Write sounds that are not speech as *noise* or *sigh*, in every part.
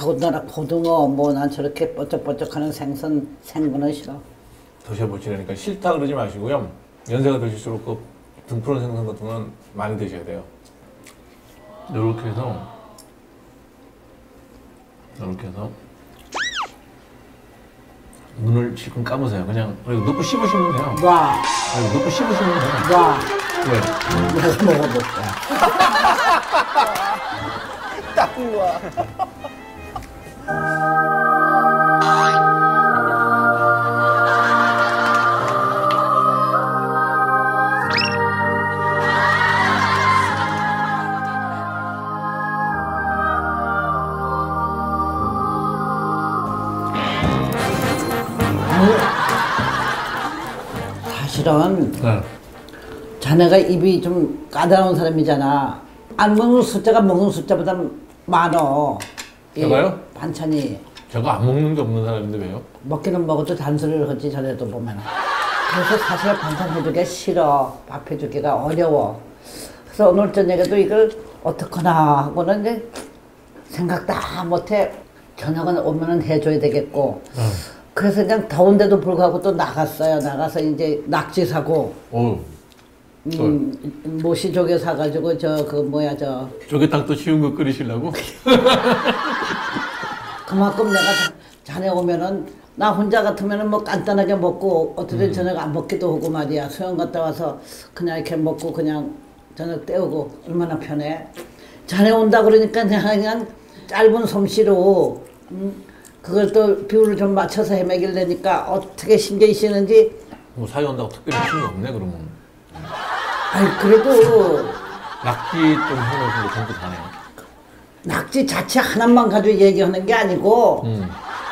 더군다나 고등어 뭐 난 저렇게 뻐쩍뻐쩍하는 생선 생거는 싫어. 드셔보시라니까 싫다 그러지 마시고요. 연세가 드실수록 그 등푸른 생선 같은 건 많이 드셔야 돼요. 이렇게 해서 이렇게 해서 눈을 지금 감으세요. 그냥 그리고 넣고 씹으시면 돼요. 놔, 그리고 넣고 씹으시면 돼요. 놔. 왜? 내가 먹어볼게. *laughs* 딱 우와. 사실은 네. 자네가 입이 좀 까다로운 사람이잖아. 안 먹는 숫자가 먹는 숫자보다 많어. 이 제가요? 반찬이 제가 안 먹는 게 없는 사람인데 왜요? 먹기는 먹어도 단소리를 하지 전에도 보면. 그래서 사실 반찬 해주기가 싫어. 밥 해주기가 어려워. 그래서 오늘 저녁에도 이걸 어떡하나 하고는 이제 생각 다 못해. 저녁은 오면은 해줘야 되겠고. 그래서 그냥 더운데도 불구하고 또 나갔어요. 나가서 이제 낙지 사고, 오, 음, 모시 조개 사가지고 저 그 뭐야 저. 또 쉬운 거 끓이시려고? *laughs* 그만큼 내가 자- 자네 오면은 나 혼자 같으면은 뭐 간단하게 먹고 어떨 땐 저녁 안 먹기도 하고 말이야. 수영 갔다 와서 그냥 이렇게 먹고 그냥 저녁 때우고 얼마나 편해. 자네 온다 그러니까 내가 그냥 짧은 솜씨로 음, 그걸 또 비율을 좀 맞춰서 헤매길래니까 어떻게 신경이 쓰는지. 뭐 사이 온다고 특별히 거 없네 그러면. 아이 그래도 낙지 좀 해놓으신 거 전부 다네요. 낙지 자체 하나만 가지고 얘기하는 게 아니고 음.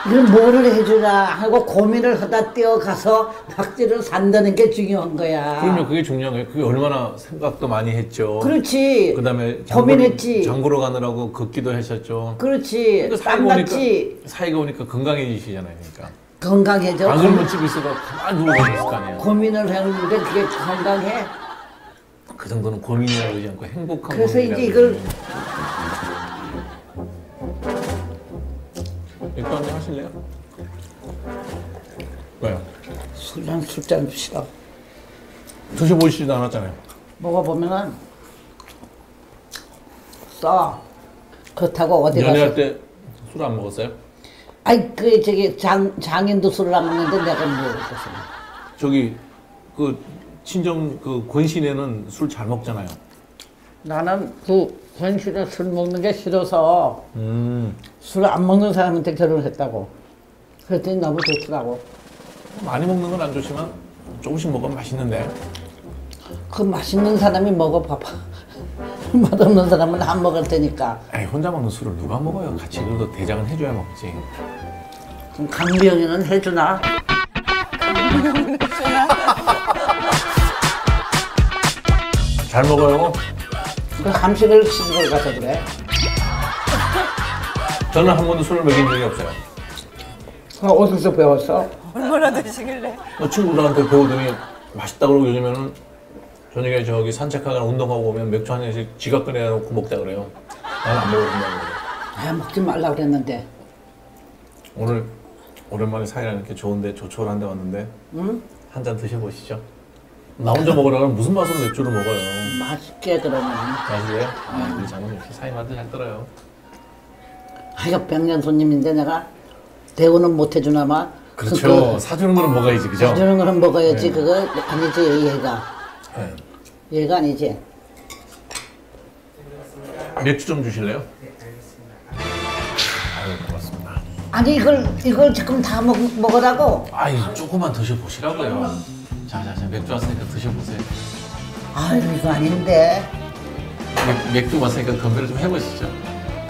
이걸 뭐를 해주라 하고 고민을 하다 뛰어가서 낙지를 산다는 게 중요한 거야. 그럼요, 그게 중요한 거예요. 그게 얼마나 생각도 많이 했죠. 그렇지. 그다음에 고민했지. 장보러 가느라고 걷기도 하셨죠. 그렇지. 땀 사이가. 오니까 사이가 오니까 건강해지시잖아요, 그러니까. 건강해져. 안 그러면 집에 있어도 가만히 누워 계셨을 거 아니에요. 고민을 했는데 그게 건강해. 그 정도는 고민이라고 하지 않고 행복한 그래서 이제 이걸. 맥주 한잔 하실래요? 왜요? 술잔 술잔 싫어. 드셔보시지도 않았잖아요. 먹어보면은 써. 그렇다고 어디 연애할 가서. 때술 안 먹었어요? 아이 그 저기 장 장인도 술을 안 먹는데 내가 뭐 먹었어. 저기 그 친정 그 권신에는 술 잘 먹잖아요. 나는 그 현실에 술 먹는 게 싫어서 음 술 안 먹는 사람한테 결혼했다고. 그랬더니 너무 좋더라고. 많이 먹는 건 안 좋지만 조금씩 먹으면 맛있는데. 그 맛있는 사람이 먹어봐봐. *laughs* 맛없는 사람은 안 먹을 테니까. 에이 혼자 먹는 술을 누가 먹어요? 같이 그래도 대장은 해줘야 먹지. 그럼 강비영이는 해주나? *laughs* 잘 먹어요. 그 함식을 시집을 가서 그래. 저는 한 번도 술을 먹인 적이 없어요. 그 어디서 배웠어? 얼마나 드시길래? 뭐 친구들한테 배우더니 맛있다 그러고 요즘에는 저녁에 저기 산책하거나 운동하고 오면 맥주 한 잔씩 지갑 꺼내 놓고 먹자 그래요. 나는 안 먹어준다고 그래요. 아, 먹지 말라 그랬는데. 오늘 오랜만에 사이랑 이렇게 좋은데 조촐한 데 왔는데 응? 한 잔 드셔보시죠. 나 혼자 먹으라면 무슨 맛으로 맥주를 먹어요. 맛있게 그러면. 맛이에요? 아, 우리 장모님 역시 사이 맛을 잘 떨어요. 하여 백년 손님인데 내가 대우는 못 해주나마. 그렇죠. 사주는 거는 먹어야지, 그죠? 주는 거는 먹어야지. 네. 그거 아니지, 얘가. 네. 얘가 아니지. 맥주 좀 주실래요? 고맙습니다. 아니, 이걸, 이걸 지금 다 먹, 먹으라고? 아이, 조금만 드셔보시라고요. 자, 자, 자, 맥주 왔으니까 드셔보세요. 아유, 이거 아닌데. 맥, 맥주 왔으니까 건배를 좀 해보시죠.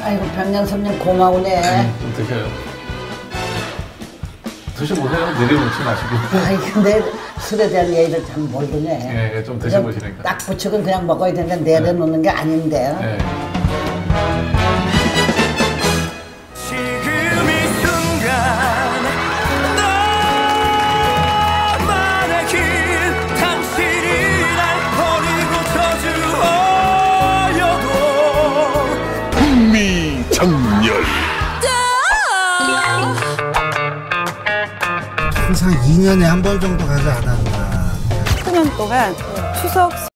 아이고, 손님 고마우네. 좀 드셔요. 드셔보세요. 내려놓지 마시고. 아이, 근데 술에 대한 예의를 잘 모르네. 예, 예, 좀 드셔보시니까. 딱 부축은 그냥 먹어야 되는데 내려놓는 게 아닌데. 예. 지 항상 2년에 한 번 정도 가지 않았나. 9년 동안 추석